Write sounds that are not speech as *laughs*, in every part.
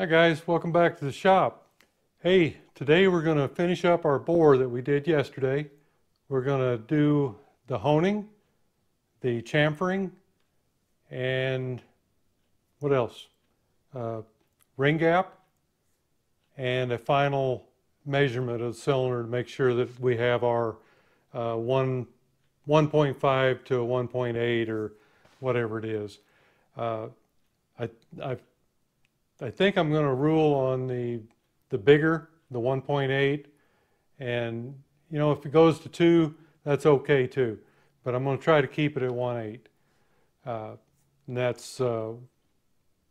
Hi guys, welcome back to the shop. Hey, today we're going to finish up our bore that we did yesterday. We're going to do the honing, the chamfering, and what else? Uh, ring gap, and a final measurement of the cylinder to make sure that we have our uh, 1, 1.5 to 1.8 or whatever it is. Uh, I, I've I think I'm going to rule on the the bigger, the 1.8, and you know if it goes to two, that's okay too. But I'm going to try to keep it at 1.8, uh, and that's uh,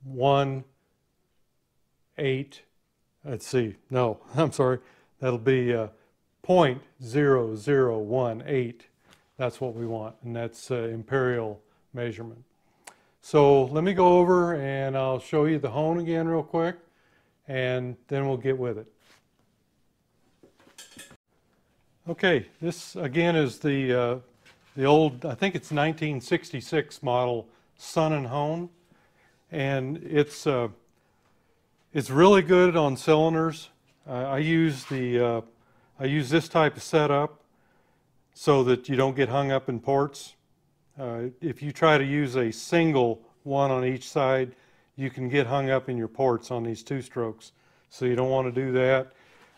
one eight. Let's see. No, *laughs* I'm sorry. That'll be uh, 0.0018. That's what we want, and that's uh, imperial measurement. So let me go over and I'll show you the hone again real quick and then we'll get with it. Okay, this again is the, uh, the old, I think it's 1966 model Sunnen Hone and it's, uh, it's really good on cylinders. Uh, I use the, uh, I use this type of setup so that you don't get hung up in ports. Uh, if you try to use a single one on each side, you can get hung up in your ports on these two strokes. So you don't want to do that.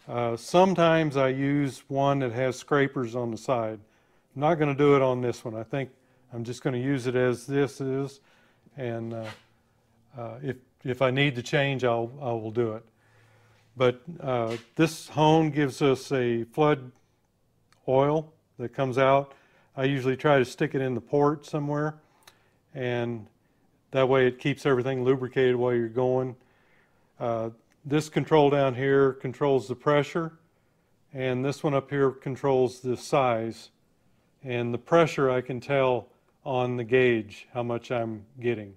Uh, sometimes I use one that has scrapers on the side. I'm not going to do it on this one. I think I'm just going to use it as this is. And uh, uh, if, if I need to change, I'll, I will do it. But uh, this hone gives us a flood oil that comes out I usually try to stick it in the port somewhere and that way it keeps everything lubricated while you're going. Uh, this control down here controls the pressure and this one up here controls the size and the pressure I can tell on the gauge how much I'm getting.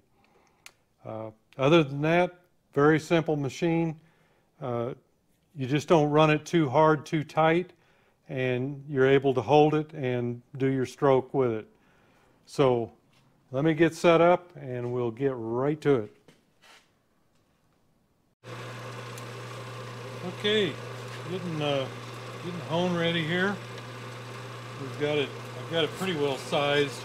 Uh, other than that, very simple machine. Uh, you just don't run it too hard, too tight and you're able to hold it and do your stroke with it. So let me get set up and we'll get right to it. Okay, getting uh, getting hone ready here. We've got it. I've got it pretty well sized.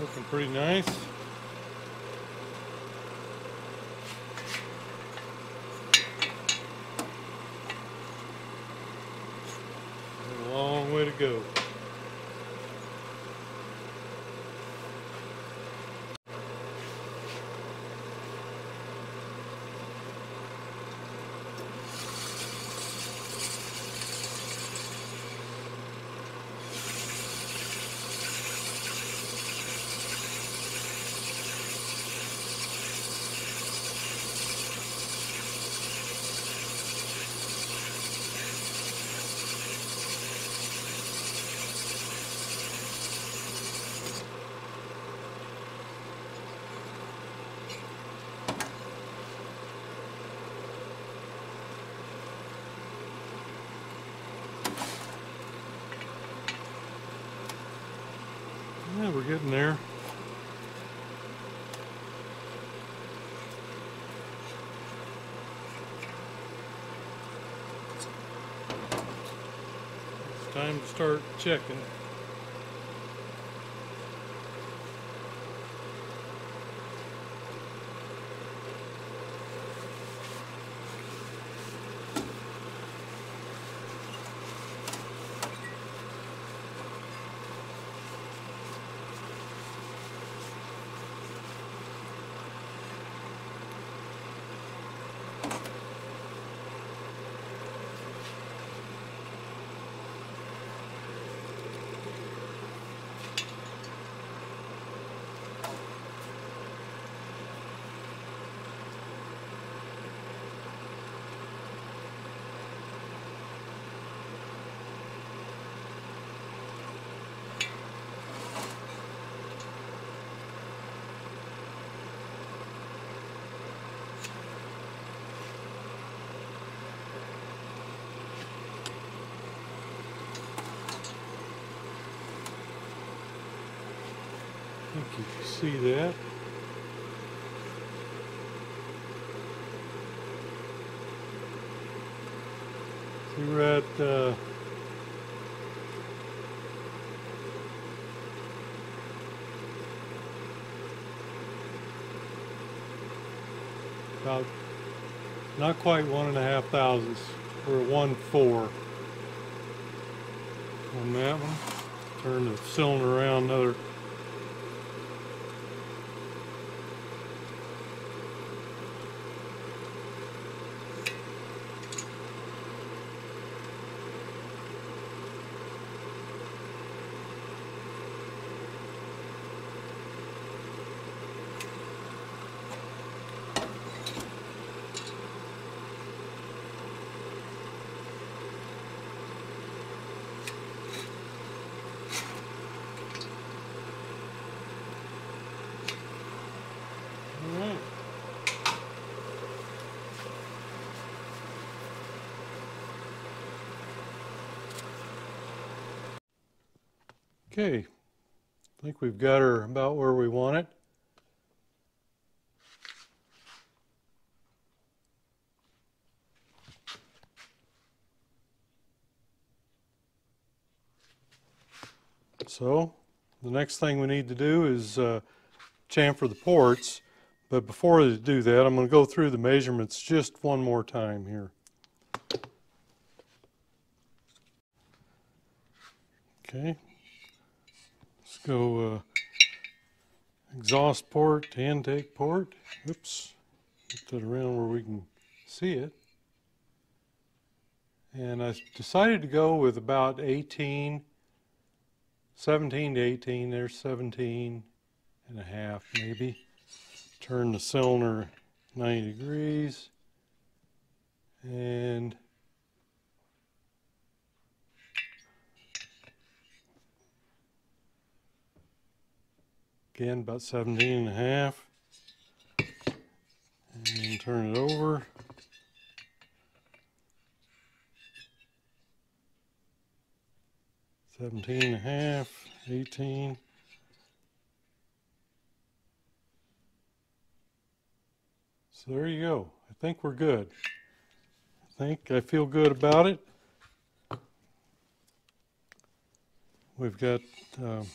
Looking pretty nice. A long way to go. Yeah, we're getting there. It's time to start checking. think you can see that. See, we're at uh, about not quite one and a half thousandths. We're one four on that one. Turn the cylinder around another Okay, I think we've got her about where we want it. So, the next thing we need to do is uh, chamfer the ports. But before I do that, I'm going to go through the measurements just one more time here. Okay. Go uh, exhaust port to intake port. Oops. Get that around where we can see it. And I decided to go with about 18, 17 to 18. There's 17 and a half maybe turn the cylinder 90 degrees and again about 17 and a half and turn it over Seventeen and a half, eighteen. So there you go. I think we're good. I think I feel good about it. We've got um,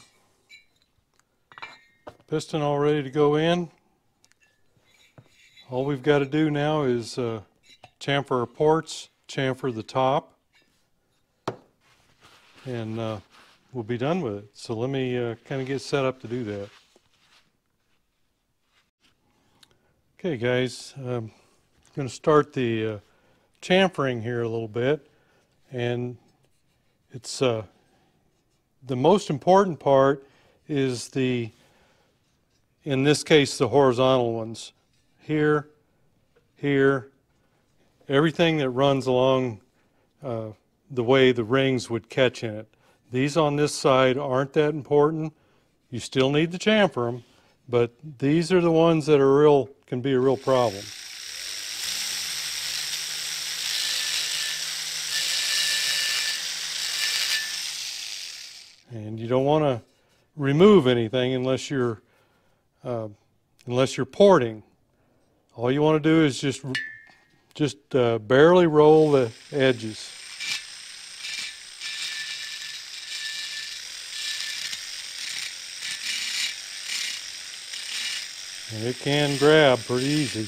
piston all ready to go in. All we've got to do now is uh, chamfer our ports, chamfer the top, and uh, we'll be done with it. So let me uh, kind of get set up to do that. Okay, guys, um, I'm going to start the uh, chamfering here a little bit, and it's uh, the most important part is the, in this case, the horizontal ones. Here, here, everything that runs along uh, the way the rings would catch in it. These on this side aren't that important. You still need to chamfer them, but these are the ones that are real can be a real problem. And you don't want to remove anything unless you're uh, unless you're porting. All you want to do is just just uh, barely roll the edges. And it can grab pretty easy.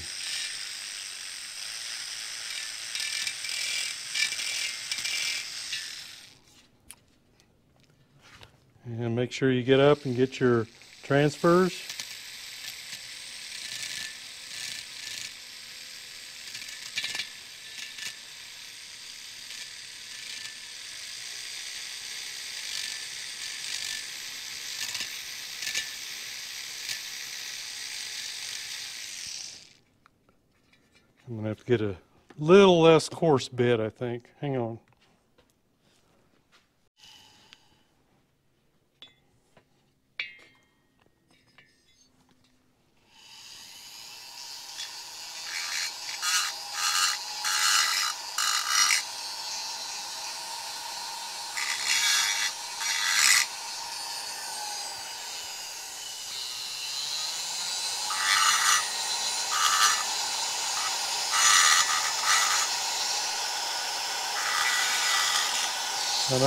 And make sure you get up and get your transfers. I'm going to have to get a little less coarse bit, I think. Hang on.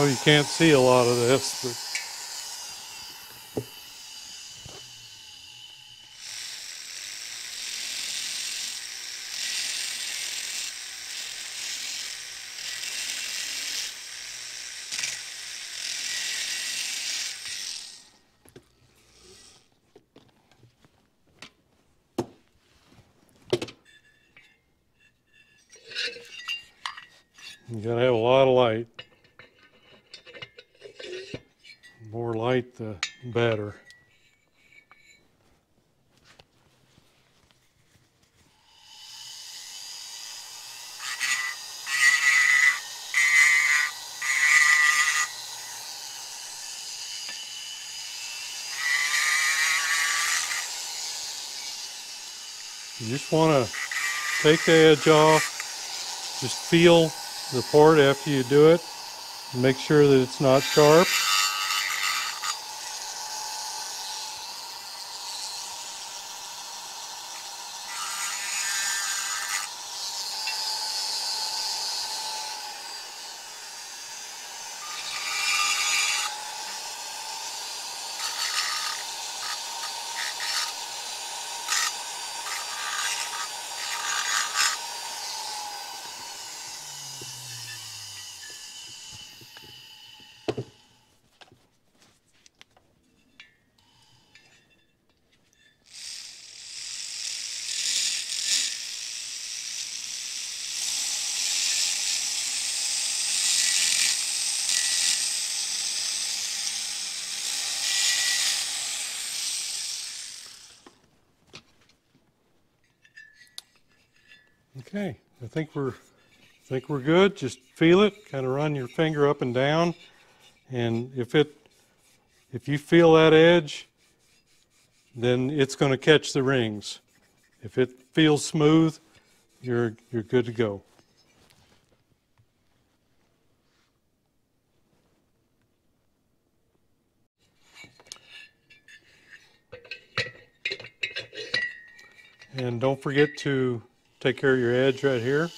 Know you can't see a lot of this, but you gotta have a lot of light. More light, the better. You just want to take the edge off, just feel the port after you do it, make sure that it's not sharp. Okay, I think we're, I think we're good. Just feel it, kind of run your finger up and down. And if it, if you feel that edge, then it's going to catch the rings. If it feels smooth, you're, you're good to go. And don't forget to take care of your edge right here.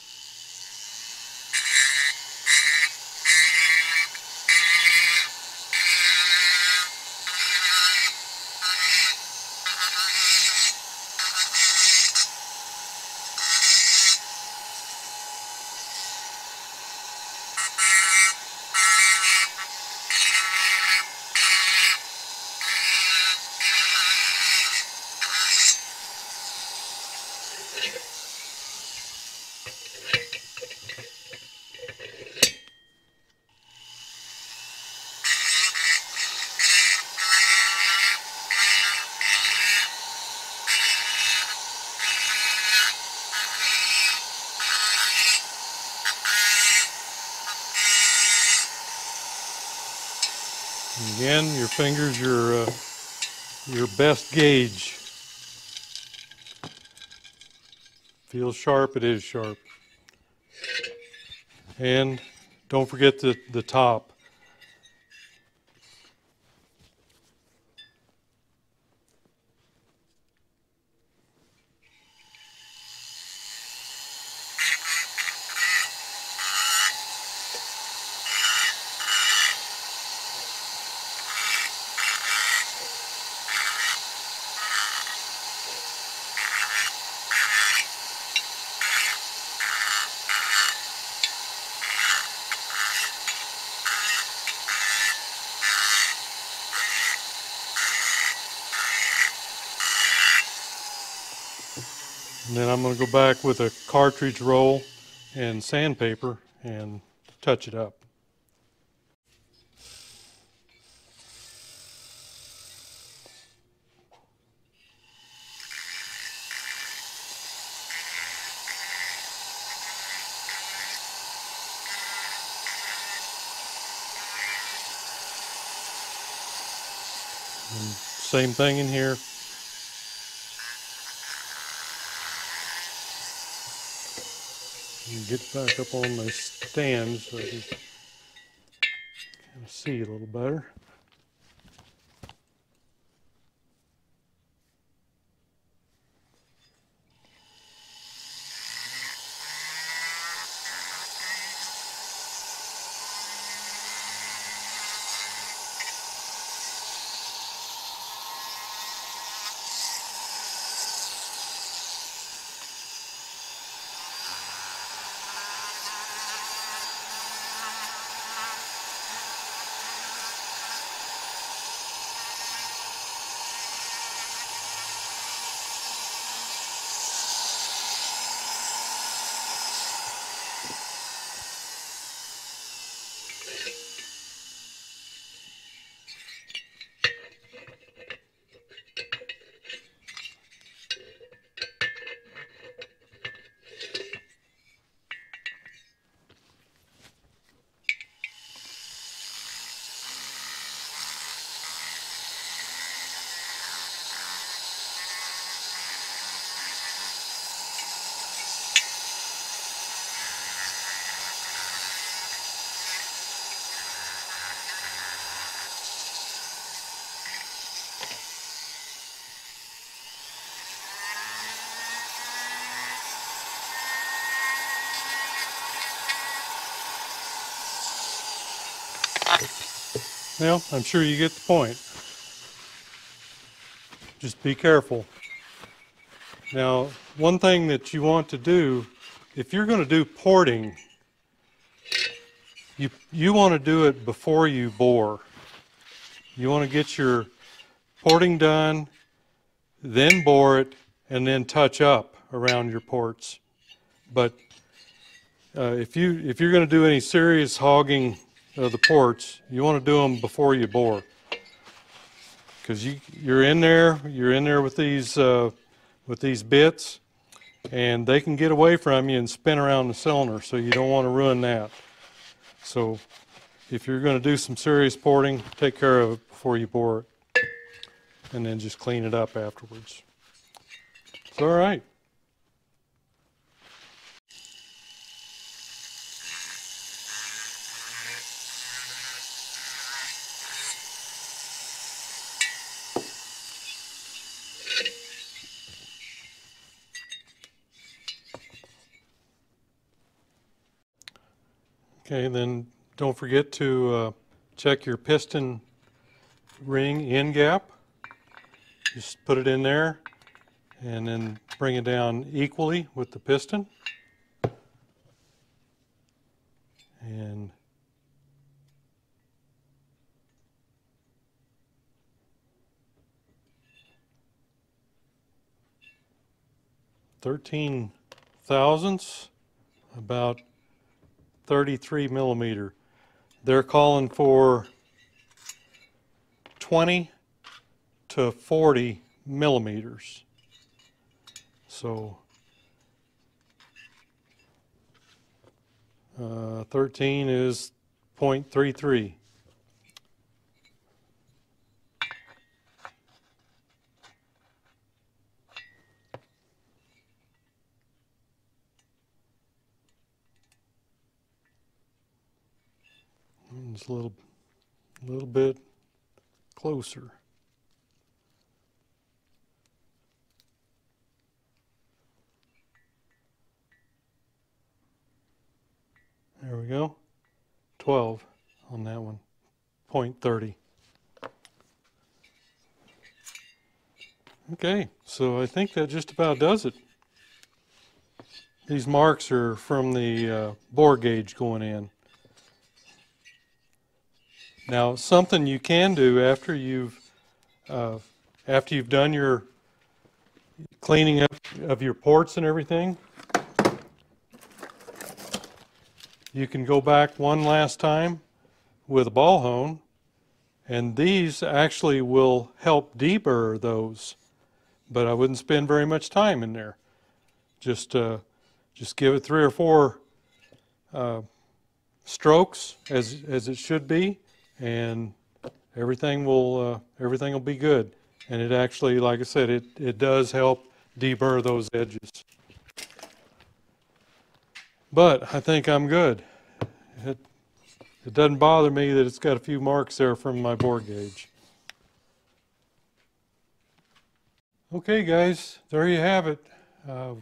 Again, your finger's your uh, your best gauge. Feels sharp, it is sharp. And don't forget the, the top. And then I'm going to go back with a cartridge roll and sandpaper and touch it up. Same thing in here. And get back up on the stand so I can kind of see a little better. Well, I'm sure you get the point. Just be careful. Now, one thing that you want to do, if you're going to do porting, you, you want to do it before you bore. You want to get your porting done, then bore it, and then touch up around your ports. But uh, if you if you're going to do any serious hogging of the ports, you want to do them before you bore, because you you're in there you're in there with these uh, with these bits, and they can get away from you and spin around the cylinder. So you don't want to ruin that. So if you're going to do some serious porting, take care of it before you bore it, and then just clean it up afterwards. It's all right. Okay, then don't forget to uh, check your piston ring end gap. Just put it in there and then bring it down equally with the piston. And thirteen thousandths, about 33 millimeter. They're calling for 20 to 40 millimeters. So uh, 13 is 0.33. A little, little bit closer. There we go. 12 on that one. Point 30. Okay, so I think that just about does it. These marks are from the uh, bore gauge going in. Now, something you can do after you've uh, after you've done your cleaning up of your ports and everything, you can go back one last time with a ball hone, and these actually will help deburr those. But I wouldn't spend very much time in there. Just uh, just give it three or four uh, strokes as as it should be and everything will uh, everything will be good. And it actually, like I said, it, it does help deburr those edges. But I think I'm good. It, it doesn't bother me that it's got a few marks there from my bore gauge. Okay guys, there you have it. Uh,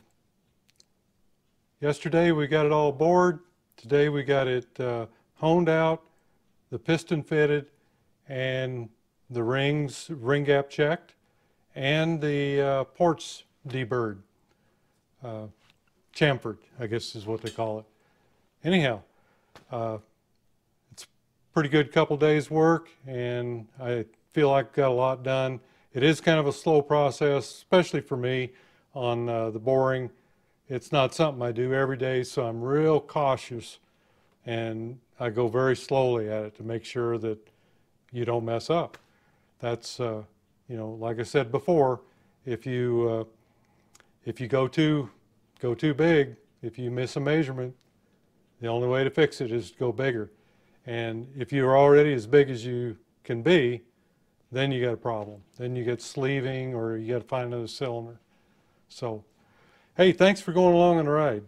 yesterday we got it all bored. Today we got it uh, honed out the piston fitted and the rings, ring gap checked, and the uh, ports deburred. Uh, chamfered, I guess is what they call it. Anyhow, uh, it's pretty good couple days work and I feel like I got a lot done. It is kind of a slow process, especially for me on uh, the boring. It's not something I do every day, so I'm real cautious and I go very slowly at it to make sure that you don't mess up. That's, uh, you know, like I said before, if you, uh, if you go too, go too big, if you miss a measurement, the only way to fix it is to go bigger. And if you're already as big as you can be, then you got a problem. Then you get sleeving or you got to find another cylinder. So, hey, thanks for going along on the ride.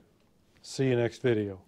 See you next video.